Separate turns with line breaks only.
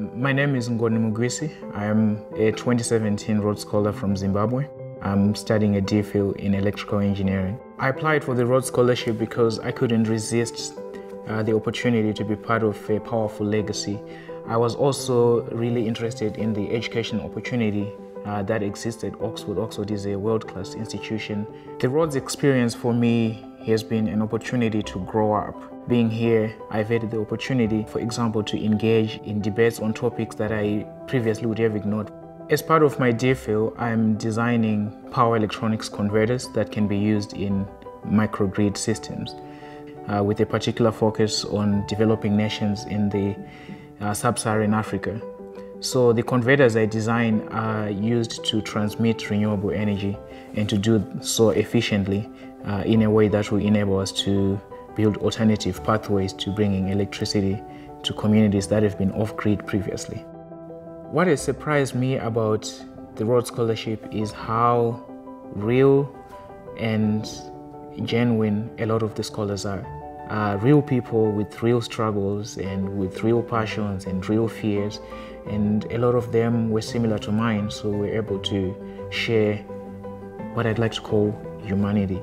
My name is Ngoni Mugwisi. I am a 2017 Rhodes Scholar from Zimbabwe. I'm studying a DPhil in electrical engineering. I applied for the Rhodes Scholarship because I couldn't resist uh, the opportunity to be part of a powerful legacy. I was also really interested in the education opportunity uh, that exists at Oxford. Oxford is a world-class institution. The Rhodes experience for me has been an opportunity to grow up. Being here, I've had the opportunity, for example, to engage in debates on topics that I previously would have ignored. As part of my DPhil, I'm designing power electronics converters that can be used in microgrid systems, uh, with a particular focus on developing nations in the uh, sub-Saharan Africa. So the converters I design are used to transmit renewable energy and to do so efficiently uh, in a way that will enable us to build alternative pathways to bringing electricity to communities that have been off-grid previously. What has surprised me about the Rhodes Scholarship is how real and genuine a lot of the scholars are. Uh, real people with real struggles and with real passions and real fears and a lot of them were similar to mine so we're able to share what I'd like to call humanity.